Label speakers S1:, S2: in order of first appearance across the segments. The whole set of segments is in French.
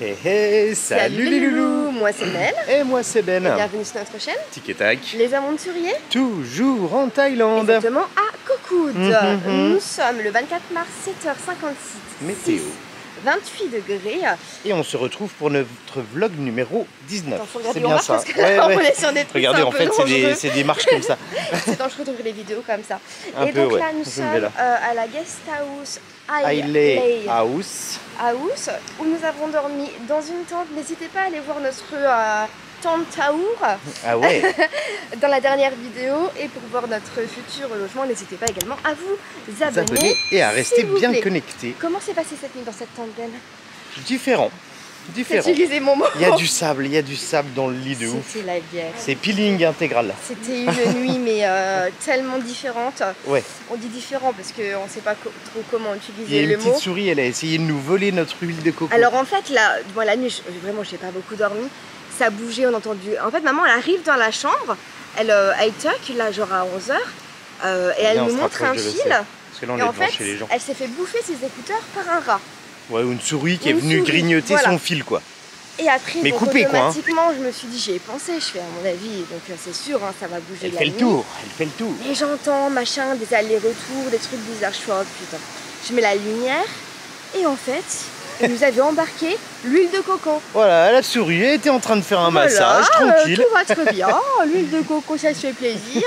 S1: Hé hé, salut, les loulous
S2: Moi c'est Mel,
S1: Et moi c'est Ben.
S2: bienvenue sur notre chaîne
S1: Tic et tac.
S2: Les Aventuriers,
S1: Toujours en Thaïlande.
S2: exactement à Kokoud.
S1: Mhm, mhm.
S2: Nous sommes le 24 mars, 7h56.
S1: Météo.
S2: 28 degrés.
S1: Et on se retrouve pour notre vlog numéro 19.
S2: Attends, faut regarder
S1: C'est
S2: en
S1: bien ça.
S2: parce que
S1: Ouais,
S2: là, on
S1: ouais.
S2: est sur des trucs
S1: Regardez,
S2: un
S1: en
S2: peu
S1: fait, c'est des, marches comme ça.
S2: C'est dangereux d'ouvrir les vidéos comme ça.
S1: Un
S2: Et
S1: peu,
S2: donc
S1: ouais.
S2: là, nous
S1: Je
S2: sommes euh, à la guest house
S1: Ailey
S2: Ailey
S1: House.
S2: House où nous avons dormi dans une tente. N'hésitez pas à aller voir notre euh, tente Taour
S1: Ah ouais
S2: dans la dernière vidéo et pour voir notre futur logement, n'hésitez pas également à vous abonner.
S1: abonner et à rester bien
S2: plaît.
S1: connecté.
S2: Comment s'est passée cette nuit dans cette tente Ben?
S1: Différent.
S2: J'ai
S1: Différent.
S2: utilisé mon mot.
S1: Il y a du sable, il y a du sable dans le lit de ouf.
S2: C'était la.
S1: C'est peeling intégral.
S2: C'était une nuit mais euh, tellement différente.
S1: Ouais.
S2: On dit différent parce qu'on ne sait pas co- trop comment
S1: Il y a
S2: utiliser
S1: une
S2: le
S1: petite
S2: mot.
S1: souris, elle a essayé de nous voler notre huile de coco.
S2: Alors en fait, là, bon, la nuit, je- vraiment, j'ai pas beaucoup dormi. Ça bougeait, on a entendu. En fait, maman, elle arrive dans la chambre, elle, euh, elle toque, là, genre à 11h, et elle
S1: Viens, on
S2: nous montre un fil.
S1: Parce que là, on
S2: Et
S1: est
S2: en fait,
S1: chez les gens.
S2: elle s'est fait bouffer ses écouteurs par un rat.
S1: Ouais, ou une souris qui est venue
S2: souris,
S1: grignoter
S2: voilà.
S1: son fil, quoi.
S2: Et après,
S1: Mais
S2: donc,
S1: coupé, quoi, hein.
S2: automatiquement, je me suis dit, j'y ai pensé, je fais à mon avis, donc euh, c'est sûr, hein, ça va bouger
S1: Elle
S2: la
S1: fait le tour, elle fait le tour.
S2: Et j'entends, machin, des allers-retours, des trucs bizarres. Je oh putain. Je mets la lumière, et en fait, elle nous avait embarqué l'huile de coco.
S1: Voilà, la souris elle était en train de faire un
S2: Voilà,
S1: massage,
S2: euh,
S1: tranquille.
S2: tout va très bien. L'huile de coco, ça se fait plaisir.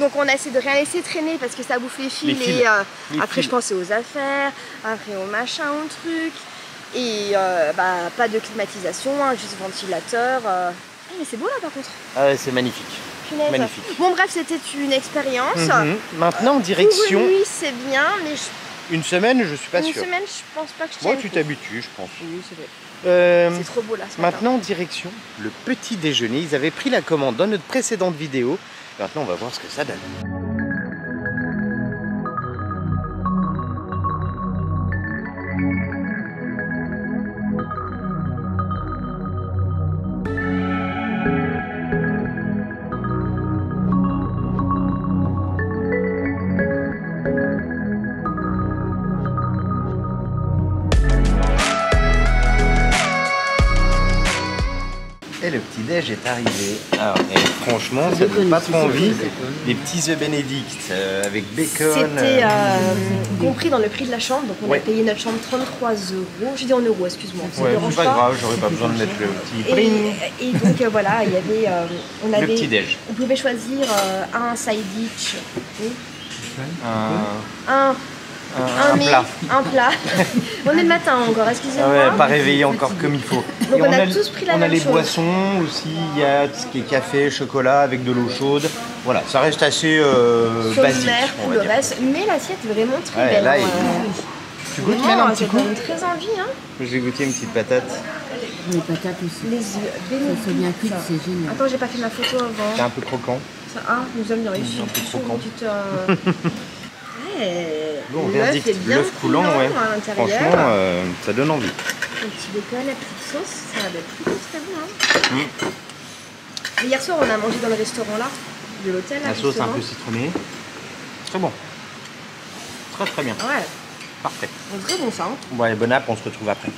S2: Donc on a essayé de rien laisser traîner parce que ça bouffe les fils.
S1: Les fils.
S2: et, euh,
S1: Les
S2: après,
S1: fils.
S2: je pensais aux affaires, après au machin, au truc. Et euh, bah, pas de climatisation, hein, juste ventilateur. euh. Ah, mais c'est beau là par contre.
S1: Ah ouais, c'est magnifique. Magnifique.
S2: Bon bref, c'était une expérience.
S1: Mhm. Maintenant,
S2: Pour
S1: direction
S2: une nuit, c'est bien, mais je-
S1: une semaine, je suis pas
S2: une
S1: sûr.
S2: semaine, je pense pas que je
S1: Moi, tu t'habitues, je pense.
S2: Oui, c'est vrai.
S1: Euh,
S2: C'est trop beau là ce matin.
S1: maintenant, direction le petit déjeuner. Ils avaient pris la commande dans notre précédente vidéo. Maintenant, on va voir ce que ça donne. Le déj est arrivé. Alors, et franchement, ça donne pas trop envie. Les petits œufs bénédicts euh, avec bacon.
S2: C'était
S1: euh,
S2: euh, compris dans le prix de la chambre, donc on
S1: Ouais.
S2: a payé notre chambre 33 euros. Je dis en euros, excuse-moi.
S1: Ouais, c'est pas grave, j'aurais pas besoin de mettre le petit.
S2: Et, et donc euh, voilà, il y avait, euh, on
S1: Le
S2: avait,
S1: petit déj.
S2: on pouvait choisir euh, un side dish, oui,
S1: Un,
S2: un,
S1: un-
S2: un,
S1: un
S2: mets,
S1: plat.
S2: un plat. on est le matin encore, excusez-moi.
S1: Ah ouais, pas réveillé encore comme il faut.
S2: Donc on a tous pris la
S1: on a les
S2: chose.
S1: boissons aussi, il y a tout ce qui est café, chocolat avec de l'eau chaude. Voilà, ça reste assez euh, basique. On
S2: tout
S1: va
S2: le
S1: dire.
S2: reste, mais l'assiette est vraiment très
S1: Ouais,
S2: belle.
S1: là,
S2: hein,
S1: il-
S2: euh,
S1: Tu goûtes
S2: vraiment,
S1: Mel, un petit coup
S2: donne très envie, hein.
S1: Je vais goûter une petite patate.
S3: Les patates aussi.
S2: Les œufs
S3: Ça bien cuit, c'est génial.
S2: Attends, j'ai pas fait ma photo
S1: C'est
S2: avant.
S1: un peu croquant.
S2: Ça, ah, nous aime bien ici.
S1: Un peu croquant.
S2: une petite, euh, ouais,
S1: Bon,
S2: l'œuf
S1: verdict,
S2: est bien
S1: l'œuf coulant, ouais.
S2: à l'intérieur.
S1: Franchement, euh, ça donne envie.
S2: Le petit bacon, la petite sauce, ça va être plutôt très bon. Hein.
S1: Mm.
S2: Hier soir, on a mangé dans le restaurant là, de l'hôtel. là,
S1: La sauce un peu citronnée. Très bon. Très très bien.
S2: Ouais,
S1: Parfait.
S2: très bon ça. Hein.
S1: Bon, allez, bon app, on se retrouve après.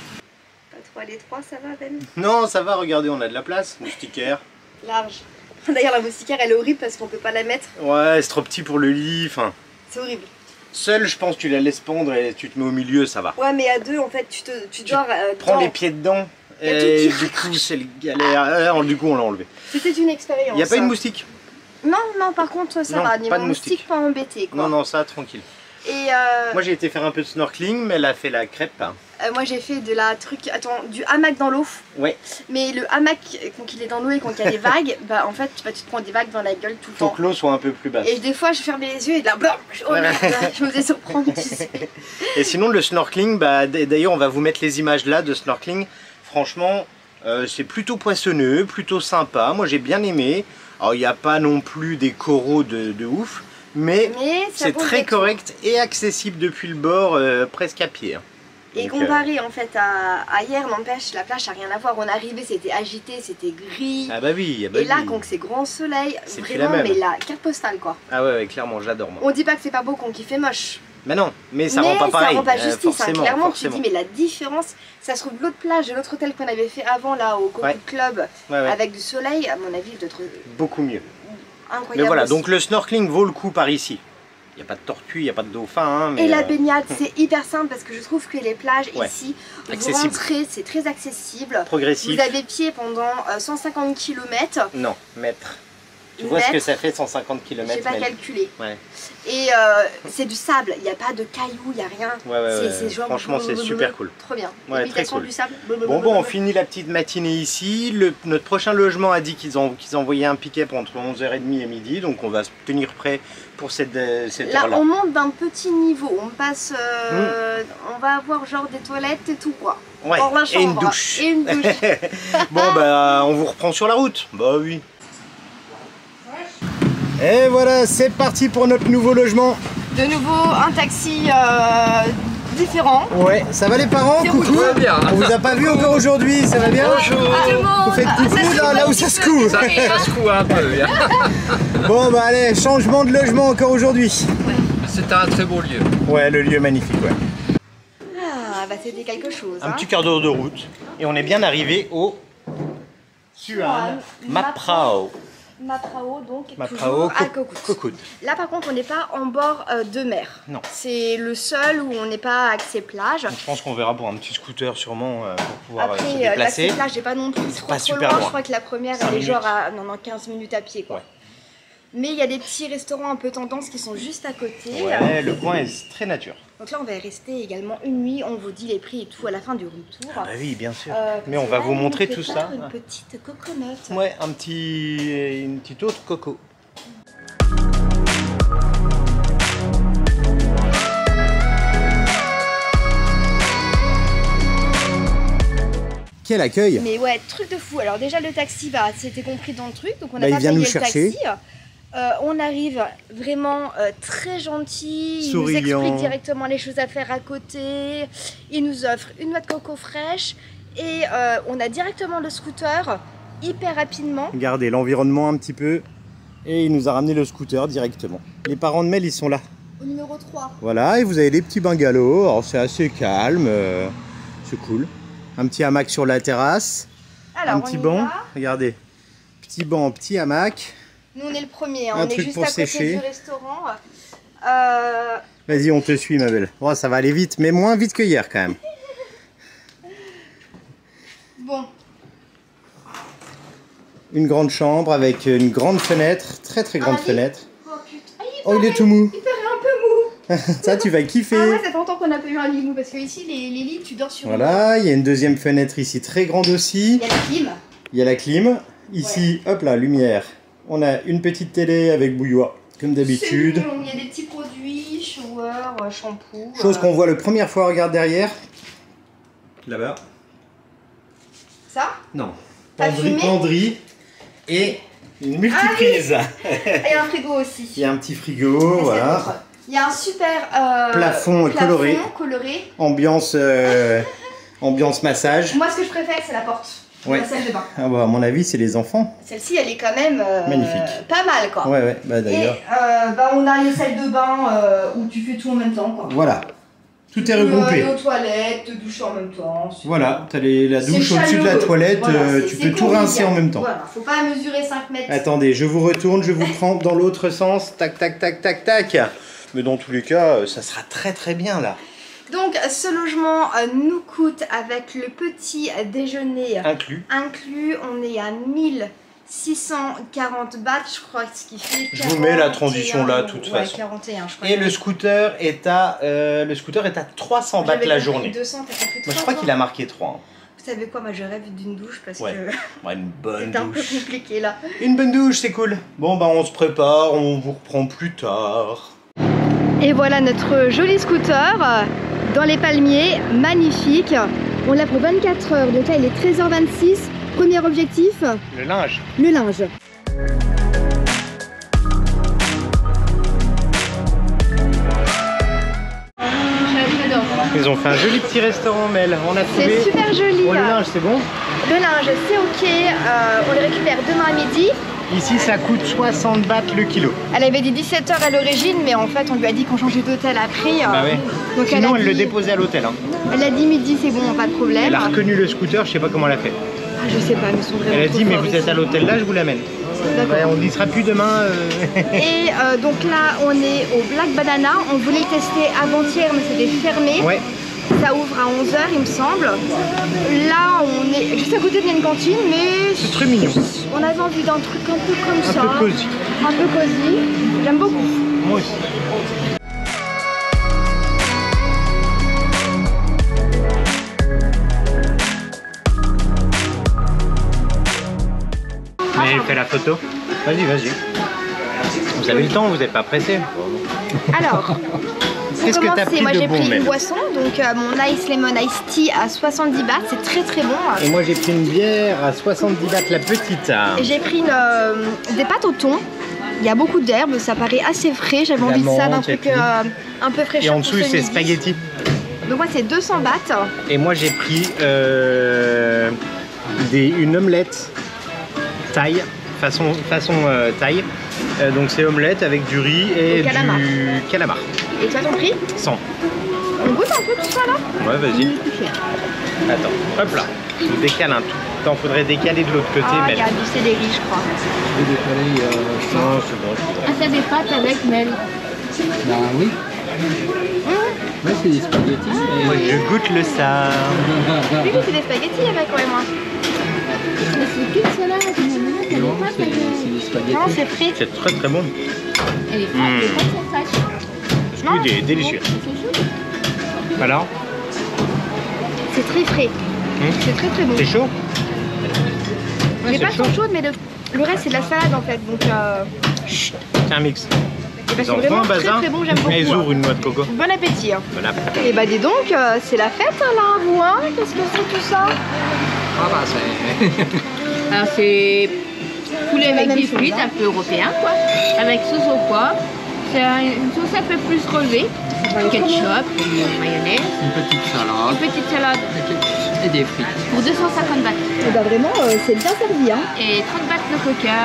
S2: Pas trop à l'étroit, ça va, Ben?
S1: Non, ça va, regardez, on a de la place. Moustiquaire.
S2: Large. D'ailleurs, la moustiquaire, elle est horrible parce qu'on peut pas la mettre.
S1: Ouais, c'est trop petit pour le lit. Enfin,
S2: C'est horrible.
S1: Seul, je pense, tu la laisses pendre et tu te mets au milieu, ça va.
S2: Ouais, mais à deux, en fait, tu, te, tu
S1: Tu
S2: dors. euh,
S1: Prends les pieds dedans. Et
S2: tout
S1: du coup, c'est le galère. Euh, du coup, on l'a enlevé.
S2: C'était une expérience.
S1: Il n'y a pas une moustique?
S2: Non, non, par contre, ça
S1: Non,
S2: va. Niveau
S1: pas de
S2: moustique,
S1: moustique.
S2: pas embêté. Quoi.
S1: Non, non, ça, tranquille.
S2: Et euh,
S1: Moi, j'ai été faire un peu de snorkeling, mais elle a fait la crêpe. hein.
S2: Euh, moi, j'ai fait de la truc. Attends, du hamac dans l'eau.
S1: Ouais,
S2: Mais le hamac, quand il est dans l'eau et quand il y a des vagues, bah en fait, bah, tu te prends des vagues dans la gueule tout le
S1: faut
S2: temps.
S1: que l'eau soit un peu plus basse.
S2: Et des fois, je fermais les yeux et là, blam, je, oh, je me faisais surprendre, tu sais.
S1: Et sinon, le snorkeling, bah, d'ailleurs, on va vous mettre les images là de snorkeling. Franchement, euh, c'est plutôt poissonneux, plutôt sympa. Moi, j'ai bien aimé. Alors, il n'y a pas non plus des coraux de, de ouf, mais c'est très correct et accessible depuis le bord, euh, presque à pied.
S2: Et
S1: Donc, euh,
S2: comparé en fait à, à hier, n'empêche, la plage n'a rien à voir. On arrivé, c'était agité, c'était gris.
S1: Ah bah oui, ah bah
S2: et là,
S1: oui.
S2: quand c'est grand soleil,
S1: la
S2: vraiment, mais la carte postale quoi.
S1: Ah ouais, ouais, clairement, j'adore moi.
S2: On dit pas que c'est pas beau quand il fait moche,
S1: Mais non, mais ça
S2: mais
S1: rend pas pareil.
S2: ça rend pas
S1: euh,
S2: justice. hein. Clairement,
S1: forcément.
S2: tu te dis, mais la différence, ça se trouve l'autre plage l'autre hôtel qu'on avait fait avant, là, au Coco
S1: Ouais.
S2: Club,
S1: Ouais,
S2: avec du soleil, à mon avis, d'autres
S1: Beaucoup mieux.
S2: incroyable.
S1: Mais voilà,
S2: aussi.
S1: donc le snorkeling vaut le coup par ici. Il n'y a pas de tortue, il n'y a pas de dauphin. hein, mais,
S2: Et la
S1: euh,
S2: baignade, c'est hyper simple parce que je trouve que les plages
S1: Ouais.
S2: ici, vous rentrez, c'est très accessible.
S1: progressif.
S2: Vous avez pied pendant euh, 150 km.
S1: Non, mètre. Tu vois ce que ça fait 150
S2: J'ai
S1: km
S2: pas calculé.
S1: Ouais.
S2: Et euh, c'est du sable, il n'y a pas de cailloux, il n'y a rien.
S1: Ouais, ouais,
S2: C'est-
S1: Franchement, c'est super cool.
S2: Trop bien.
S1: Très cool.
S2: du sable.
S1: Bon, bon, on finit la petite matinée ici. Le- notre prochain logement a dit qu'ils ont, qu'ils envoyaient un pick-up entre 11h30 et midi. Donc, on va se tenir prêt pour cette, euh, cette
S2: Là,
S1: heure-là.
S2: on monte d'un petit niveau. On passe. euh,
S1: Hmm.
S2: On va avoir genre des toilettes et tout quoi.
S1: Ouais, et une
S2: chambre.
S1: douche.
S2: Et une douche.
S1: Bon, bah, on vous reprend sur la route. Bah oui. Et voilà, c'est parti pour notre nouveau logement.
S2: De nouveau, un taxi euh, différent.
S1: Ouais, ça va les parents Coucou.
S4: bien.
S1: On vous a pas vu encore aujourd'hui, ça va bien
S4: Bonjour.
S1: Vous faites coucou
S2: ça se
S1: là, là
S2: un
S1: où ça se
S2: peu.
S1: coud.
S4: Ça, ça secoue un peu. hein.
S1: Bon bah allez, changement de logement encore aujourd'hui.
S4: C'est un très beau lieu.
S1: Ouais, le lieu est magnifique, ouais.
S2: Ah, bah c'était quelque chose.
S1: Un
S2: hein.
S1: petit quart d'heure de route et on est bien arrivé au Suan Maprao.
S2: Maprao, donc
S1: Maprao
S2: toujours à Cocout.
S1: Cocout.
S2: Là, par contre, on n'est pas en bord euh, de mer.
S1: Non.
S2: C'est le seul où on n'est pas accès plage.
S1: Donc, je pense qu'on verra pour un petit scooter sûrement euh, pour pouvoir euh,
S2: Après,
S1: se déplacer.
S2: plage n'est pas non plus trop,
S1: pas
S2: trop
S1: super
S2: loin.
S1: loin.
S2: Je crois que la première, elle est
S1: minutes.
S2: genre à non, non, 15 minutes à pied. Quoi.
S1: Ouais.
S2: Mais il y a des petits restaurants un peu tendance qui sont juste à côté.
S1: Ouais, le coin est très nature.
S2: Donc là, on va y rester également une nuit. On vous dit les prix et tout à la fin du retour.
S1: Bah oui, bien sûr.
S2: Euh,
S1: Mais on va vous
S2: il
S1: montrer tout ça.
S2: Une petite coconut.
S1: Ouais, un petit, une petite autre coco. Quel accueil
S2: Mais ouais, truc de fou. Alors déjà le taxi, bah, c'était compris dans le truc, donc on a
S1: Bah, il
S2: pas
S1: vient
S2: payé
S1: nous
S2: le
S1: chercher.
S2: taxi. Euh, on arrive vraiment euh, très gentil, il
S1: Souriant.
S2: nous explique directement les choses à faire à côté, il nous offre une noix de coco fraîche et euh, on a directement le scooter hyper rapidement.
S1: Regardez l'environnement un petit peu. Et il nous a ramené le scooter directement. Les parents de Mel, ils sont là.
S2: Au numéro 3.
S1: Voilà, et vous avez des petits bungalows. Alors c'est assez calme. c'est cool. Un petit hamac sur la terrasse.
S2: Alors
S1: un petit banc.
S2: va.
S1: Regardez. Petit banc, petit hamac.
S2: Nous on est le premier, hein. On est juste
S1: pour
S2: à côté
S1: sécher.
S2: du restaurant. Euh,
S1: Vas-y, on te suit, ma belle. Oh, ça va aller vite, mais moins vite que hier quand même.
S2: bon,
S1: Une grande chambre avec une grande fenêtre, très très grande
S2: Ah,
S1: fenêtre.
S2: oh putain, il
S1: Oh, il est tout mou.
S2: paraît un peu mou.
S1: Ça, tu vas kiffer.
S2: Ah ouais, ça fait longtemps qu'on n'a pas eu un lit mou parce que ici les, les lits tu dors sur
S1: Voilà, il y a une deuxième fenêtre ici très grande aussi.
S2: Il y a la clim.
S1: Il y a la clim. Ici, hop là, lumière. On a une petite télé avec bouilloire, comme d'habitude.
S2: Il y a des petits produits, shower, euh, shampoo.
S1: Chose
S2: euh,
S1: qu'on voit la première fois, regarde derrière. Là-bas.
S2: Ça?
S1: Non. Penderie, et une multiprise.
S2: Et un frigo aussi.
S1: Il y a un petit
S2: Et
S1: frigo, voilà.
S2: Il y a un super euh,
S1: Plafond coloré.
S2: coloré.
S1: Ambiance, euh, ambiance massage.
S2: Moi, ce que je préfère, c'est la porte.
S1: Ouais.
S2: La salle de bain.
S1: Ah bah, à mon avis, c'est les enfants.
S2: Celle-ci, elle est quand même euh,
S1: Magnifique.
S2: pas mal, quoi.
S1: Ouais, ouais, bah
S2: Et
S1: d'ailleurs.
S2: euh, bah, on a les salles de bain euh, où tu fais tout en même temps, quoi.
S1: Voilà. Tout est regroupé.
S2: aller aux toilettes, te doucher en même temps. c'est-
S1: Voilà, t'as les- la
S2: C'est
S1: douche au-dessus de la
S2: chaleureux.
S1: toilette,
S2: Voilà,
S1: euh,
S2: c'est-
S1: tu
S2: c'est
S1: peux tout rincer en même temps.
S2: Voilà, faut pas mesurer 5 mètres.
S1: Attendez, je vous retourne, je vous prends dans l'autre sens. Tac, tac, tac, tac, tac. Mais dans tous les cas, euh, ça sera très très bien là.
S2: Donc, ce logement euh, nous coûte avec le petit déjeuner
S1: Inclus.
S2: inclus, on est à 1640 bahts, je crois, ce qui fait.
S1: Je vous mets la
S2: 41
S1: transition là, de toute
S2: Ouais,
S1: façon.
S2: 41, je crois.
S1: Et le scooter est à, euh, le scooter est à 300 bahts la journée.
S2: 200, t'as compris
S1: Moi je
S2: 300.
S1: crois qu'il a marqué 3.
S2: Vous savez quoi, moi je rêve d'une douche parce
S1: Ouais.
S2: que
S1: Ouais, une bonne
S2: c'est un peu compliqué là.
S1: Une bonne douche, c'est cool. Bon bah on se prépare, on vous reprend plus tard.
S2: Et voilà notre joli scooter euh, dans les palmiers, magnifique. On l'a pour 24 heures, donc là il est 13h26. Premier objectif,
S1: Le linge.
S2: le linge. J'adore.
S1: Ils ont fait un joli petit restaurant, Mel. On a trouvé.
S2: C'est super joli.
S1: Pour le linge, c'est bon
S2: Le linge, c'est ok. euh, on le récupère demain à midi.
S1: Ici, ça coûte 60 bahts le kilo.
S2: Elle avait dit 17h à l'origine, mais en fait, on lui a dit qu'on changeait d'hôtel après.
S1: Bah ouais.
S2: Donc
S1: Sinon,
S2: elle,
S1: le déposait à l'hôtel. hein.
S2: elle a dit midi, c'est bon, pas de problème.
S1: Elle a reconnu le scooter, je sais pas comment elle a fait.
S2: Ah, je sais pas, mais sont vraiment
S1: Elle a dit, mais vous êtes à l'hôtel là, je vous l'amène.
S2: D'accord.
S1: Ouais, on n'y sera plus demain. euh.
S2: Et euh, donc là, on est au Black Banana. On voulait tester avant-hier, mais c'était fermé.
S1: ouais,
S2: Ça ouvre à 11h, il me semble. Là, on est juste à côté, il y a une cantine, mais
S1: c'est très mignon.
S2: On avait envie d'un truc un peu comme
S1: Un
S2: ça.
S1: peu cosy.
S2: Un peu cosy. J'aime beaucoup.
S1: Moi aussi. Mais fais la photo. Vas-y, vas-y. Vous avez le temps, vous n'êtes pas pressé.
S2: Alors,
S1: Qu'est-ce que t'as
S2: commencer,
S1: pris
S2: moi j'ai pris une boisson, donc euh, mon Ice Lemon Ice Tea à 70 bahts, c'est très très bon.
S1: Et moi j'ai pris une bière à 70 bahts la petite.
S2: Et J'ai pris une, euh, des pâtes au thon. Il y a beaucoup d'herbes, ça paraît assez frais. J'avais envie de ça, d'un truc euh, un peu fraîcheur.
S1: Et en dessous
S2: ce
S1: c'est spaghetti.
S2: Donc moi c'est 200 bahts.
S1: Et moi j'ai pris des, une omelette taille, façon, façon taille. Euh, donc c'est omelette avec du riz et
S2: calamar.
S1: du calamar.
S2: Et toi ton prix
S1: 100.
S2: On goûte un peu tout ça là
S1: Ouais vas-y. Attends, hop là. Je décale un tout. T'en faudrait décaler de l'autre côté,
S2: Ah,
S1: mais
S2: il y a du céleri je crois.
S1: Non, c'est bon, c'est bon.
S3: Ah, c'est des pâtes avec Mel.
S5: Bah oui. Ouais, c'est des spaghettis. et-
S1: Moi je goûte le ça.
S2: Oui, c'est des spaghettis avec ouais, moi.
S3: Mais c'est qu'une salade,
S5: Non, c'est
S3: avec.
S5: c'est des spaghettis.
S2: Non, c'est frit.
S1: C'est très très bon. Mm.
S3: fraîches.
S2: Non,
S1: Oui, des- délicieux.
S3: C'est chaud.
S1: Alors,
S2: C'est très frais.
S1: Hum.
S2: C'est très très bon.
S1: c'est chaud Ouais,
S2: Les
S1: c'est
S2: pâtes
S1: chaud.
S2: sont chaudes, mais le, le reste c'est de la salade en fait. Donc euh,
S1: C'est un mix.
S2: eh ben,
S1: Les
S2: c'est vraiment très
S1: bazar
S2: très bon, j'aime beaucoup. Hein.
S1: une noix de coco.
S2: Bon appétit. hein.
S1: Voilà.
S2: Et bah dis donc, euh, c'est la fête hein, là, vous hein Qu'est-ce que c'est tout ça?
S5: Ah bah c'est...
S3: Alors, c'est avec des frites,
S2: hein.
S3: un peu européen, quoi. Avec sauce au poivre. C'est un- une sauce un peu plus relevée. Ketchup, une mayonnaise,
S5: Une petite
S3: une
S5: salade
S3: petite salade
S5: et des frites.
S3: pour 250 bahts.
S2: Et bah vraiment, euh, c'est bien servi hein.
S3: Et 30 bahts de coca.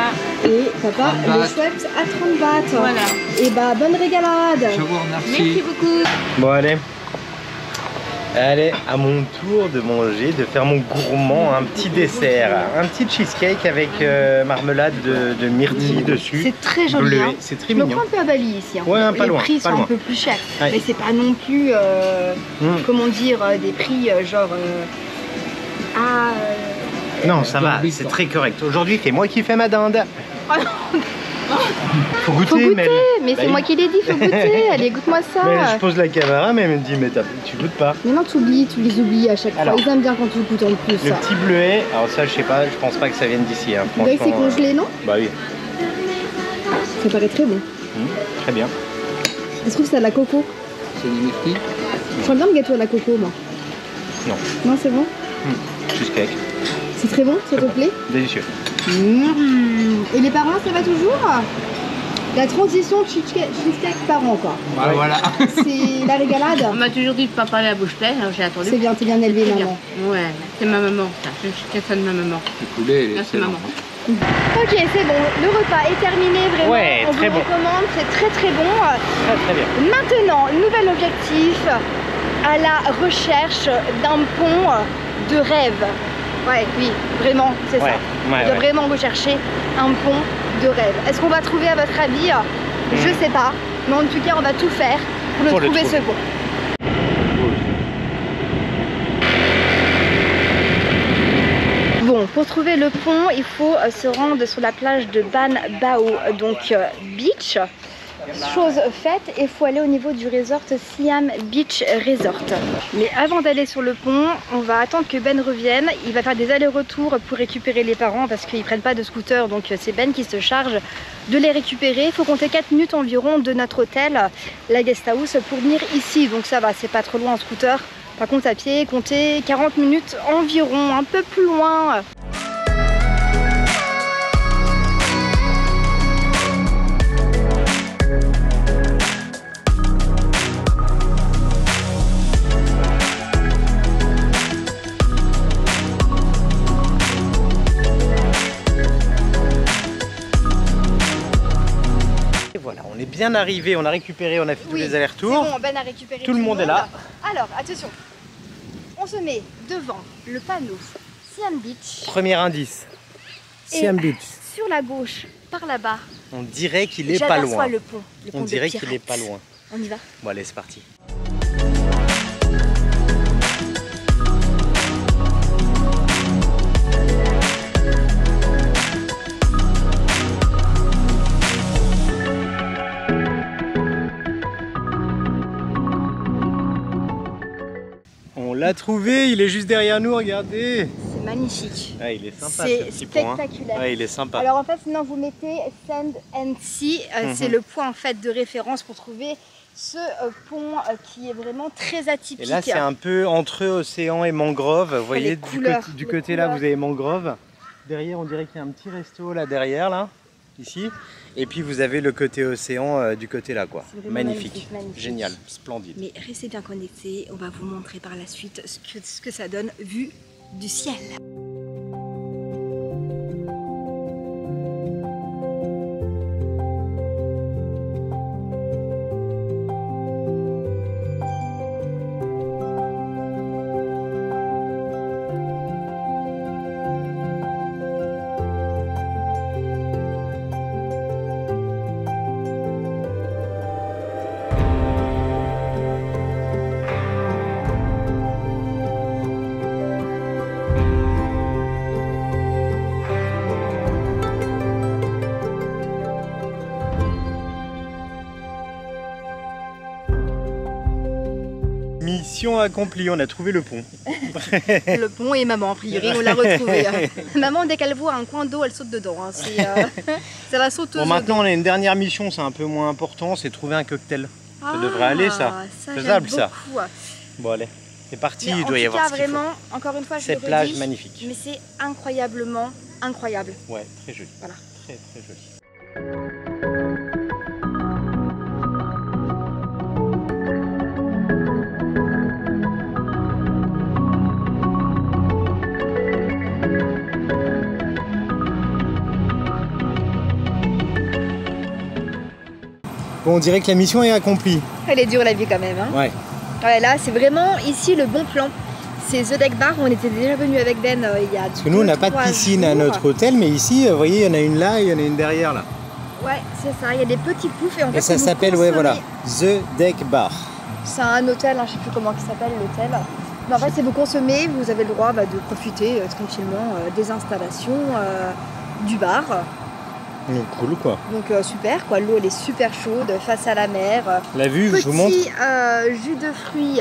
S2: Et papa,
S5: 30
S2: il est
S5: bahts.
S2: chouette à 30 bahts.
S3: Voilà.
S2: Et bah bonne régalade.
S5: Je vous
S3: Merci
S5: remercie.
S3: beaucoup.
S1: Bon, allez. Allez, à mon tour de manger, de faire mon gourmand, un petit dessert. Un petit cheesecake avec euh, marmelade de, de myrtille dessus.
S2: C'est très joli hein.
S1: C'est très
S2: Je me
S1: mignon.
S2: prends un peu à Bali ici. hein.
S1: Ouais, un pas
S2: Les
S1: loin,
S2: prix
S1: pas
S2: sont
S1: loin.
S2: un peu plus chers.
S1: Ouais.
S2: Mais c'est pas non plus, euh,
S1: Mm.
S2: comment dire, euh, des prix euh, genre... euh, ah... euh,
S1: Non, ça va, c'est très correct. Aujourd'hui, c'est moi qui fais ma dinde. Faut goûter,
S2: Faut goûter, mais
S1: Bah
S2: c'est moi qui l'ai dit, faut goûter. Allez, goûte-moi ça.
S1: Mais je pose la caméra, mais elle me dit, mais tu goûtes pas.
S2: Mais non, tu oublies, tu les oublies à chaque fois.
S1: Alors.
S2: Ils aiment bien quand tu goûtes en plus.
S1: Le
S2: ça.
S1: petit bleuet, alors ça, je sais pas, je pense pas que ça vienne d'ici. Hein,
S2: que c'est
S1: franchement, euh,
S2: congelé, non
S1: Bah oui,
S2: Ça paraît très bon.
S1: Hum, très bien.
S2: Je trouve que c'est à la coco.
S5: C'est des myrtilles.
S2: Je prends bien le gâteau à la coco, moi.
S1: Non.
S2: Non, c'est bon
S1: Cheesecake,
S2: C'est très bon Ça te plaît
S1: délicieux.
S2: Mmh. Et les parents, ça va toujours La transition cheesecake parents, quoi.
S5: Bah voilà.
S2: C'est la régalade
S3: On m'a toujours dit de pas parler à bouche pleine, alors j'ai attendu.
S2: C'est bien, t'es bien élevé, maman.
S3: Ouais, c'est ma maman, ça. Je suis ça de ma maman.
S5: Le poulet,
S3: c'est maman.
S2: Ok, c'est bon. Le repas est terminé, vraiment.
S1: Ouais,
S2: On
S1: très
S2: vous
S1: bon.
S2: recommande, c'est très très bon.
S1: Très très bien.
S2: Maintenant, nouvel objectif à la recherche d'un pont de rêve. Ouais, oui, vraiment, c'est
S1: Ouais,
S2: ça.
S1: ouais,
S2: doit
S1: ouais.
S2: vraiment rechercher un pont de rêve. Est-ce qu'on va trouver à votre avis Je sais pas. Mais en tout cas, on va tout faire pour le
S1: Pour le
S2: trouver
S1: trouver.
S2: ce pont. Bon, pour trouver le pont, il faut euh, se rendre sur la plage de Ban Bao, donc euh, beach. Chose faite, il faut aller au niveau du resort Siam Beach Resort. Mais avant d'aller sur le pont, on va attendre que Ben revienne. Il va faire des allers-retours pour récupérer les parents parce qu'ils prennent pas de scooter, donc c'est Ben qui se charge de les récupérer. Il faut compter 4 minutes environ de notre hôtel, la guest house, pour venir ici. Donc ça va, c'est pas trop loin en scooter. Par contre à pied, comptez 40 minutes environ, un peu plus loin.
S1: Bien arrivé, on a récupéré, on a fait tous les allers-retours.
S2: bon, Ben a récupéré
S1: Tout le monde est là.
S2: Alors, attention. On se met devant le panneau Siam Beach.
S1: Premier indice. Siam Beach.
S2: Sur la gauche, par là-bas,
S1: On dirait qu'il est pas loin.
S2: le pont. Le pont
S1: On dirait qu'il est pas loin.
S2: On y va
S1: Bon allez, c'est parti. On l'a trouvé, il est juste derrière nous, regardez.
S2: C'est magnifique.
S1: Ah, il est sympa ce
S2: C'est spectaculaire.
S1: Ouais, il est sympa.
S2: Alors en fait, sinon vous mettez Sand and Sea, euh,
S1: Mhm.
S2: c'est le point en fait de référence pour trouver ce euh, pont euh, qui est vraiment très atypique.
S1: Et là, c'est un peu entre océan et mangrove. Vous voyez, du, côté, là, vous avez mangrove. Derrière, on dirait qu'il y a un petit resto là derrière, là, ici. Et puis, vous avez le côté océan euh, du côté là, quoi. Magnifique. Génial, splendide.
S2: Mais restez bien connectés, on va vous montrer par la suite ce que, ce que ça donne vu du ciel.
S1: Mission accomplie, on a trouvé le pont.
S2: Le pont et maman, a priori, on l'a retrouvé. maman, dès qu'elle voit un coin d'eau, elle saute dedans. hein. C'est euh, la sauteuse.
S1: Bon, maintenant, on a une dernière mission, c'est un peu moins important, c'est trouver un cocktail.
S2: ça
S1: devrait aller, ça.
S2: j'aime
S1: Faisable, ça. Bon, allez, c'est parti,
S2: Mais
S1: il doit y
S2: tout
S1: avoir
S2: cas,
S1: faut.
S2: vraiment, encore une fois, je
S1: Cette
S2: le
S1: plage
S2: redis,
S1: magnifique.
S2: mais c'est incroyablement incroyable.
S1: Ouais, très joli.
S2: Voilà.
S1: Très, très joli. Bon, on dirait que la mission est accomplie.
S2: Elle est dure la vie quand même. hein.
S1: Ouais.
S2: Ouais, là, c'est vraiment ici le bon plan. C'est The Deck Bar, on était déjà venu avec Ben euh, il y a
S1: Parce que nous, on n'a pas de piscine à notre hôtel, mais ici, vous voyez, il y en a une là et il y en a une derrière là.
S2: Ouais, c'est ça, il y a des petits poufs et en fait,
S1: Et ça s'appelle, ouais, voilà, The Deck Bar.
S2: C'est un hôtel, hein, je sais plus comment il s'appelle l'hôtel. Mais en fait, c'est vous consommez, vous avez le droit bah, de profiter euh, tranquillement euh, des installations, euh, du bar.
S1: Donc, cool quoi.
S2: Donc euh, super, quoi. L'eau elle est super chaude, face à la mer.
S1: La vue, je vous montre
S2: euh, jus de fruits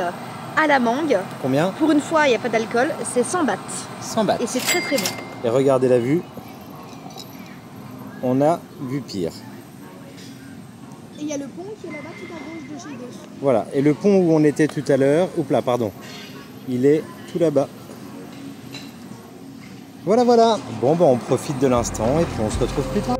S2: à la mangue.
S1: combien
S2: Pour une fois, il n'y a pas d'alcool, c'est 100 bahts.
S1: 100 bahts.
S2: Et c'est très très bon.
S1: Et regardez la vue. On a vu pire.
S2: Et il y a le pont qui est là-bas tout à gauche de chez gauche.
S1: Voilà. Et le pont où on était tout à l'heure, oups là, pardon, il est tout là-bas. Voilà, voilà. Bon, ben on profite de l'instant et puis on se retrouve plus tard.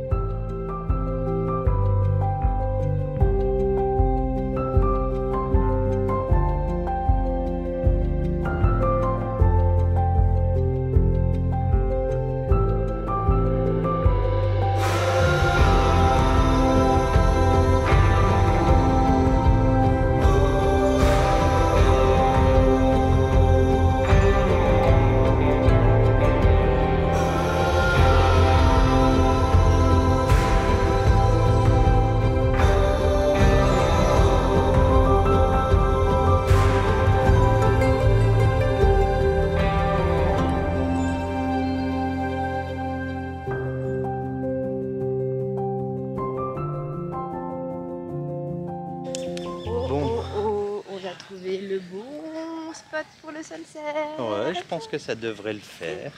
S2: Le sunset.
S1: Ouais, je pense que ça devrait le faire.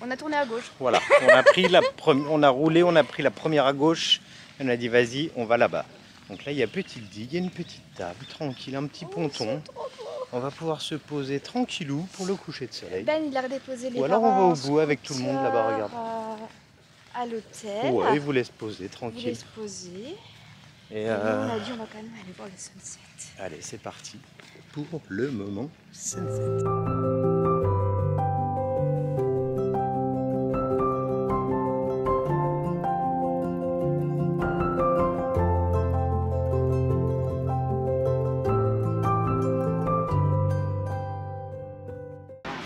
S2: On a tourné à gauche.
S1: Voilà, on a pris la on a roulé, on a pris la première à gauche, et on a dit vas-y, on va là-bas. Donc là, il y a petite digue, il y a une petite table, tranquille, un petit ponton. On va pouvoir se poser tranquillou pour le coucher de soleil.
S2: Ben, il a redéposé les
S1: Ou alors on va au bout avec tout le monde là-bas, regarde.
S2: euh, À l'hôtel.
S1: Ouais, il vous laisse poser
S2: Vous
S1: tranquille.
S2: laisse poser.
S1: Et euh...
S2: On a dit on va quand même aller voir le sunset.
S1: Allez, c'est parti pour le moment sunset.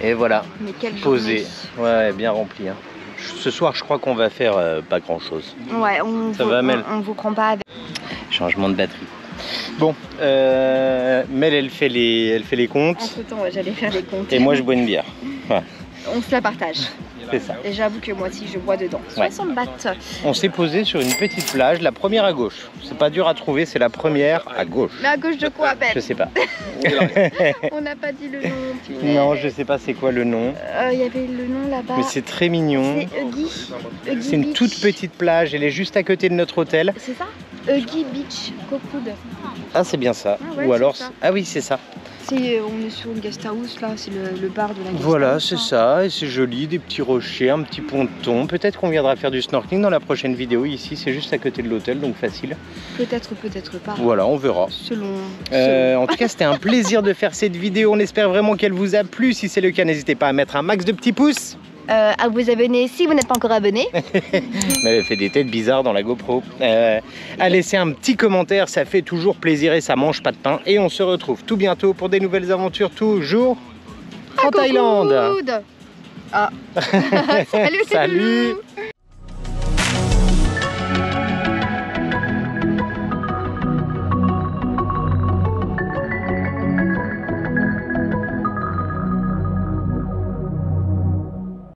S1: Et voilà,
S2: Mais
S1: posé, ouais, bien rempli. Hein. Ce soir, je crois qu'on va faire euh, pas grand chose.
S2: Ouais, on,
S1: Ça
S2: vous,
S1: va,
S2: on, on vous prend pas avec.
S1: Changement de batterie. Bon, euh, Mel, elle fait les, elle fait les comptes.
S2: Entre temps, j'allais faire les comptes.
S1: Et moi, je bois une bière.
S2: On se la partage.
S1: C'est ça.
S2: Et j'avoue que moi aussi, je bois dedans.
S1: Ouais.
S2: 60 bahts.
S1: On s'est posé sur une petite plage, la première à gauche. C'est pas dur à trouver, c'est la première à gauche.
S2: Mais à gauche de quoi, Ben
S1: Je sais pas.
S2: On n'a pas dit le nom.
S1: Non, je sais pas c'est quoi le nom.
S2: Euh, Il y avait le nom là-bas.
S1: Mais c'est très mignon.
S2: C'est
S1: une toute petite plage, elle est juste à côté de notre hôtel.
S2: C'est ça? Huggy Beach, Cocood.
S1: Ah, c'est bien ça.
S2: Ah ouais,
S1: Ou alors.
S2: ça.
S1: Ah oui, c'est ça.
S2: C'est, on est sur une guest house là, c'est le, le bar de la guest
S1: Voilà, c'est ça. Et c'est joli, des petits rochers, un petit ponton. Peut-être qu'on viendra faire du snorkeling dans la prochaine vidéo. Ici, c'est juste à côté de l'hôtel, donc facile.
S2: Peut-être, peut-être pas.
S1: Voilà, on verra.
S2: Selon.
S1: Euh, en tout cas, c'était un plaisir de faire cette vidéo. On espère vraiment qu'elle vous a plu. Si c'est le cas, n'hésitez pas à mettre un max de petits pouces.
S2: Euh, à vous abonner si vous n'êtes pas encore abonné.
S1: On avait fait des têtes bizarres dans la GoPro. Euh, à laisser un petit commentaire, ça fait toujours plaisir et ça mange pas de pain. Et on se retrouve tout bientôt pour des nouvelles aventures, toujours en Thaïlande.
S2: Cocood. Ah. Salut,
S1: Salut.